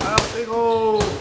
아이고.